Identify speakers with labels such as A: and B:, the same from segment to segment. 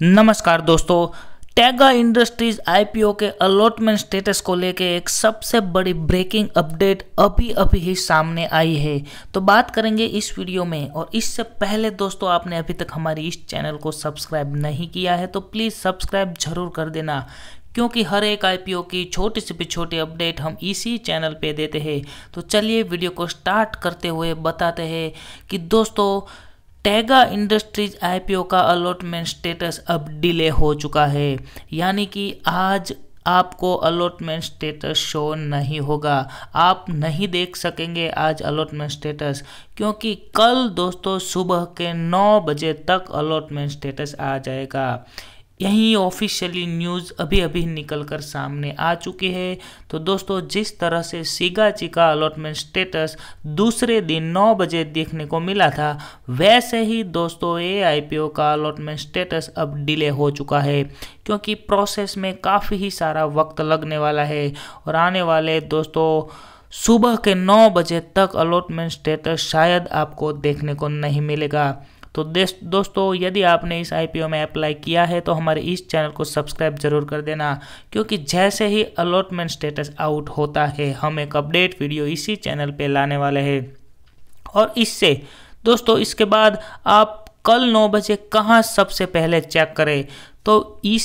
A: नमस्कार दोस्तों Tega Industries IPO के अलॉटमेंट स्टेटस को लेके एक सबसे बड़ी ब्रेकिंग अपडेट अभी अभी ही सामने आई है। तो बात करेंगे इस वीडियो में, और इससे पहले दोस्तों, आपने अभी तक हमारी इस चैनल को सब्सक्राइब नहीं किया है तो प्लीज़ सब्सक्राइब ज़रूर कर देना, क्योंकि हर एक आईपीओ की छोटी से भी छोटी अपडेट हम इसी चैनल पे देते हैं। तो चलिए वीडियो को स्टार्ट करते हुए बताते हैं कि दोस्तों टैगा इंडस्ट्रीज़ आईपीओ का अलॉटमेंट स्टेटस अब डिले हो चुका है। यानी कि आज आपको अलॉटमेंट स्टेटस शो नहीं होगा। आप नहीं देख सकेंगे आज अलॉटमेंट स्टेटस, क्योंकि कल दोस्तों सुबह के 9 बजे तक अलॉटमेंट स्टेटस आ जाएगा। यही ऑफिशियली न्यूज़ अभी अभी निकल कर सामने आ चुकी है। तो दोस्तों, जिस तरह से सीगाची का अलॉटमेंट स्टेटस दूसरे दिन 9 बजे देखने को मिला था, वैसे ही दोस्तों ए आईपीओ का अलॉटमेंट स्टेटस अब डिले हो चुका है, क्योंकि प्रोसेस में काफ़ी ही सारा वक्त लगने वाला है। और आने वाले दोस्तों, सुबह के 9 बजे तक अलॉटमेंट स्टेटस शायद आपको देखने को नहीं मिलेगा। तो दोस्तों, यदि आपने इस आईपीओ में अप्लाई किया है तो हमारे इस चैनल को सब्सक्राइब ज़रूर कर देना, क्योंकि जैसे ही अलॉटमेंट स्टेटस आउट होता है, हम एक अपडेट वीडियो इसी चैनल पर लाने वाले हैं। और इससे, दोस्तों, इसके बाद आप कल नौ बजे कहाँ सबसे पहले चेक करें? तो ई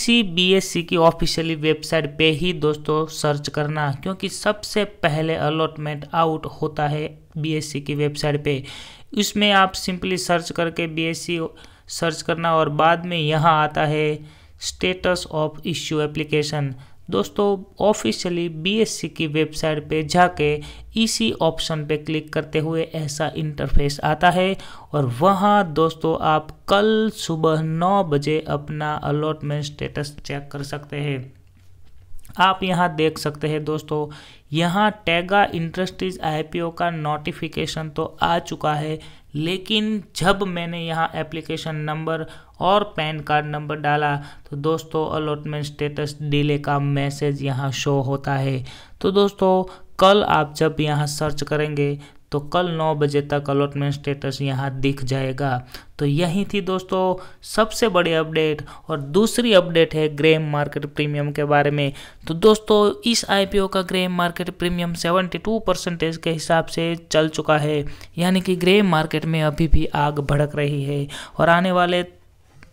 A: एस सी की ऑफिशियली वेबसाइट पे ही दोस्तों सर्च करना, क्योंकि सबसे पहले अलॉटमेंट आउट होता है बी एस सी की वेबसाइट पे। इसमें आप सिंपली सर्च करके बी एस सी सर्च करना और बाद में यहाँ आता है स्टेटस ऑफ़ इश्यू एप्लीकेशन दोस्तों ऑफिशियली बीएससी की वेबसाइट पे जाके इसी ऑप्शन पे क्लिक करते हुए ऐसा इंटरफेस आता है और वहाँ दोस्तों आप कल सुबह नौ बजे अपना अलॉटमेंट स्टेटस चेक कर सकते हैं। आप यहाँ देख सकते हैं दोस्तों, यहाँ टैगा इंडस्ट्रीज़ आईपीओ का नोटिफिकेशन तो आ चुका है। लेकिन जब मैंने यहाँ एप्लीकेशन नंबर और पैन कार्ड नंबर डाला तो दोस्तों अलॉटमेंट स्टेटस डिले का मैसेज यहाँ शो होता है। तो दोस्तों, कल आप जब यहाँ सर्च करेंगे तो कल 9 बजे तक अलॉटमेंट स्टेटस यहाँ दिख जाएगा। तो यही थी दोस्तों सबसे बड़ी अपडेट और दूसरी अपडेट है ग्रेम मार्केट प्रीमियम के बारे में। तो दोस्तों इस आईपीओ का ग्रेम मार्केट प्रीमियम 72 परसेंटेज के हिसाब से चल चुका है। यानी कि ग्रेम मार्केट में अभी भी आग भड़क रही है और आने वाले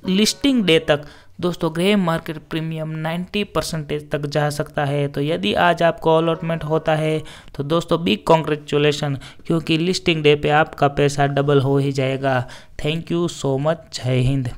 A: लिस्टिंग डे तक दोस्तों, ग्रे मार्केट प्रीमियम 90 परसेंटेज तक जा सकता है। तो यदि आज आपको अलॉटमेंट होता है तो दोस्तों बिग कॉन्ग्रेचुलेसन क्योंकि लिस्टिंग डे पे आपका पैसा डबल हो ही जाएगा। थैंक यू सो मच जय हिंद।